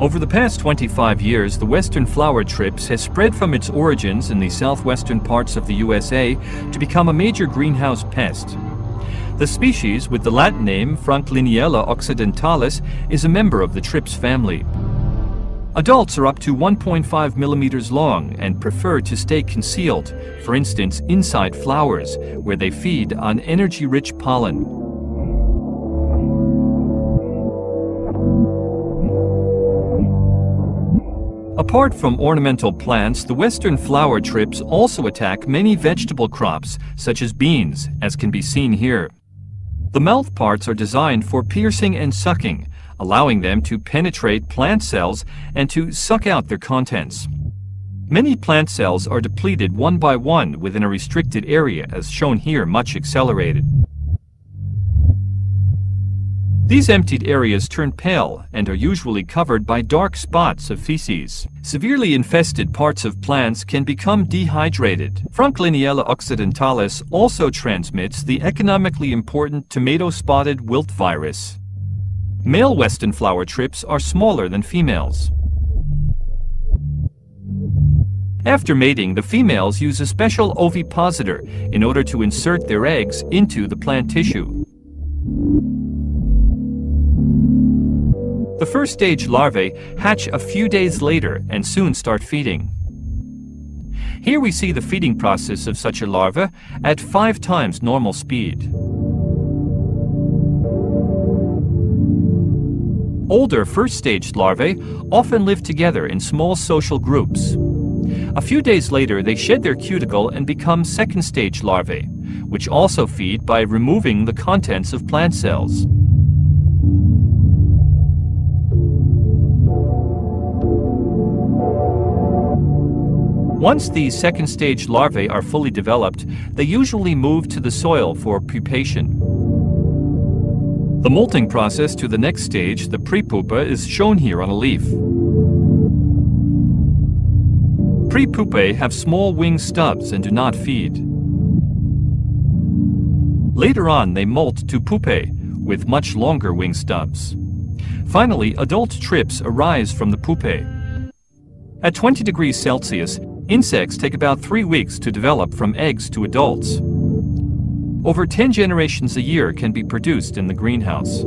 Over the past 25 years, the western flower thrips has spread from its origins in the southwestern parts of the USA to become a major greenhouse pest. The species, with the Latin name Frankliniella occidentalis, is a member of the thrips family. Adults are up to 1.5 millimeters long and prefer to stay concealed, for instance inside flowers, where they feed on energy-rich pollen. Apart from ornamental plants, the western flower thrips also attack many vegetable crops, such as beans, as can be seen here. The mouth parts are designed for piercing and sucking, allowing them to penetrate plant cells and to suck out their contents. Many plant cells are depleted one by one within a restricted area, as shown here much accelerated. These emptied areas turn pale and are usually covered by dark spots of feces. Severely infested parts of plants can become dehydrated. Frankliniella occidentalis also transmits the economically important tomato-spotted wilt virus. Male western flower thrips are smaller than females. After mating, the females use a special ovipositor in order to insert their eggs into the plant tissue. The first stage larvae hatch a few days later and soon start feeding. Here we see the feeding process of such a larva at five times normal speed. Older first-stage larvae often live together in small social groups. A few days later, they shed their cuticle and become second-stage larvae, which also feed by removing the contents of plant cells. Once these second stage larvae are fully developed, they usually move to the soil for pupation. The molting process to the next stage, the prepupa, is shown here on a leaf. Prepupae have small wing stubs and do not feed. Later on, they molt to pupae, with much longer wing stubs. Finally, adult thrips arise from the pupae. At 20 degrees Celsius, Insects take about three weeks to develop from eggs to adults. Over 10 generations a year can be produced in the greenhouse.